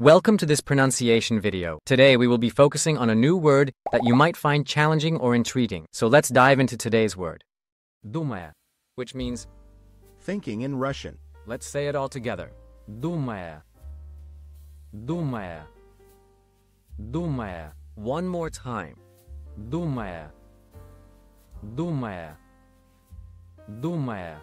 Welcome to this pronunciation video. Today we will be focusing on a new word that you might find challenging or intriguing. So let's dive into today's word. Думая, which means, Thinking in Russian. let's say it all together. Думая. Думая. Думая. One more time. Думая. Думая. Думая.